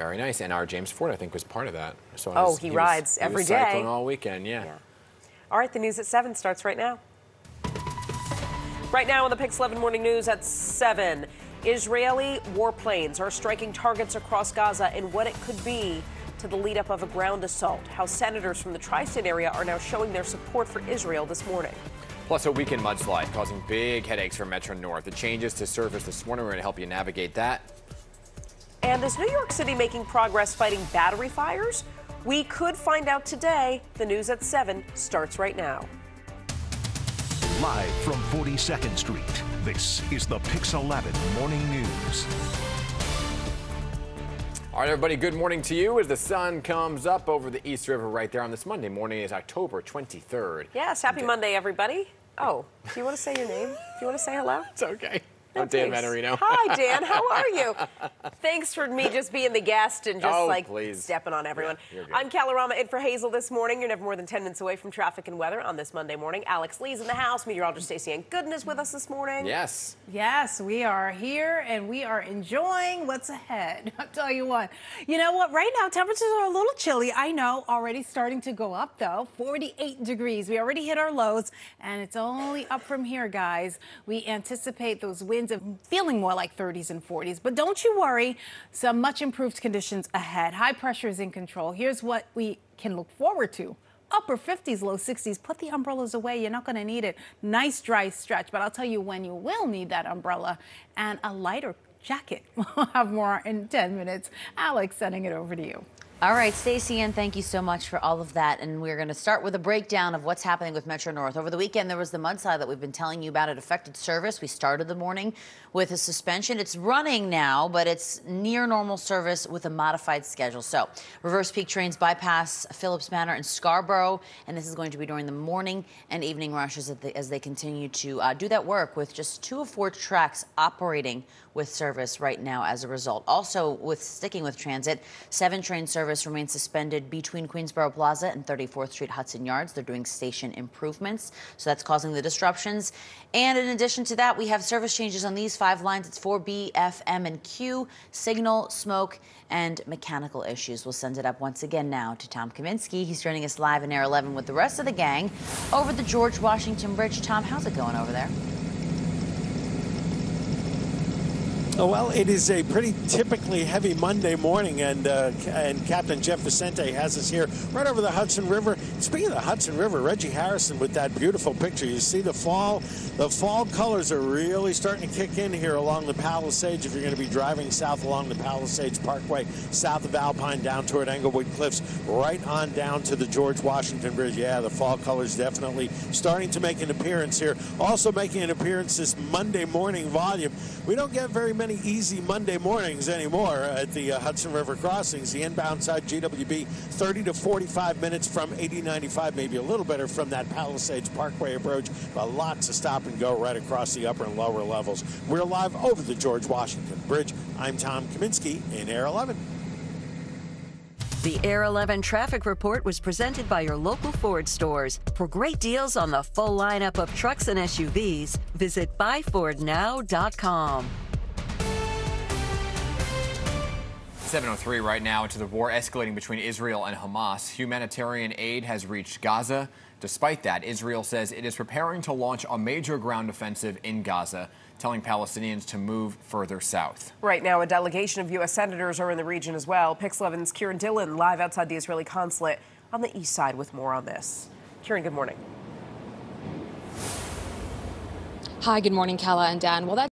Very nice. And our James Ford, I think, was part of that. So oh, he, he rides was, every he was day. all weekend, yeah. yeah. All right, the news at 7 starts right now. Right now on the Pix 11 Morning News at 7, Israeli warplanes are striking targets across Gaza and what it could be to the lead up of a ground assault. How senators from the tri state area are now showing their support for Israel this morning. Plus, a weekend mudslide causing big headaches for Metro North. The changes to service this morning are going to help you navigate that. And is New York City making progress fighting battery fires? We could find out today. The news at 7 starts right now. Live from 42nd Street, this is the Pix 11 Morning News. All right, everybody, good morning to you as the sun comes up over the East River right there on this Monday morning is October 23rd. Yes, happy Monday, everybody. Oh, do you want to say your name? Do you want to say hello? It's okay. I'm Dan Mannarino. Hi, Dan. How are you? Thanks for me just being the guest and just oh, like please. stepping on everyone. Yeah, I'm Rama in for Hazel this morning. You're never more than 10 minutes away from traffic and weather on this Monday morning. Alex Lee's in the house. Meteorologist Stacey Ann Gooden is with us this morning. Yes. Yes, we are here and we are enjoying what's ahead. I'll tell you what. You know what? Right now, temperatures are a little chilly. I know, already starting to go up though. 48 degrees. We already hit our lows and it's only up from here, guys. We anticipate those winds of feeling more like 30s and 40s. But don't you worry, some much improved conditions ahead. High pressure is in control. Here's what we can look forward to upper 50s, low 60s. Put the umbrellas away. You're not going to need it. Nice dry stretch. But I'll tell you when you will need that umbrella and a lighter jacket. We'll have more in 10 minutes. Alex, sending it over to you. All right, Stacey Ann thank you so much for all of that. And we're going to start with a breakdown of what's happening with Metro North. Over the weekend, there was the mudslide that we've been telling you about. It affected service. We started the morning with a suspension. It's running now, but it's near normal service with a modified schedule. So reverse peak trains bypass Philipse Manor and Scarborough, and this is going to be during the morning and evening rushes as they, continue to uh, do that work with just two of four tracks operating with service right now as a result. Also, with sticking with transit, seven train service remains suspended between Queensboro Plaza and 34th Street Hudson Yards. They're doing station improvements, so that's causing the disruptions. And in addition to that, we have service changes on these five lines. It's 4B, F, M, and Q, signal, smoke, and mechanical issues. We'll send it up once again now to Tom Kaminski. He's joining us live in Air 11 with the rest of the gang over the George Washington Bridge. Tom, how's it going over there? Well, it is a pretty typically heavy Monday morning, and uh, and Captain Jeff Vicente has us here right over the Hudson River. Speaking of the Hudson River, Reggie Harrison with that beautiful picture. You see the fall, the fall colors are really starting to kick in here along the Palisades. If you're going to be driving south along the Palisades Parkway, south of Alpine, down toward Englewood Cliffs, right on down to the George Washington Bridge. Yeah, the fall colors definitely starting to make an appearance here. Also making an appearance this Monday morning volume. We don't get very many easy Monday mornings anymore at the uh, Hudson River crossings. The inbound side GWB 30 to 45 minutes from 8095, maybe a little better from that Palisades Parkway approach, but lots of stop and go right across the upper and lower levels. We're live over the George Washington Bridge. I'm Tom Kaminski in Air 11. The Air 11 traffic report was presented by your local Ford stores. For great deals on the full lineup of trucks and SUVs, visit buyfordnow.com. 703 right now into the war escalating between Israel and Hamas. Humanitarian aid has reached Gaza. Despite that, Israel says it is preparing to launch a major ground offensive in Gaza, telling Palestinians to move further south. Right now, a delegation of U.S. senators are in the region as well. Pix 11's Kiran Dhillon live outside the Israeli consulate on the east side with more on this. Kiran, good morning. Hi, good morning, Kala and Dan. Well, that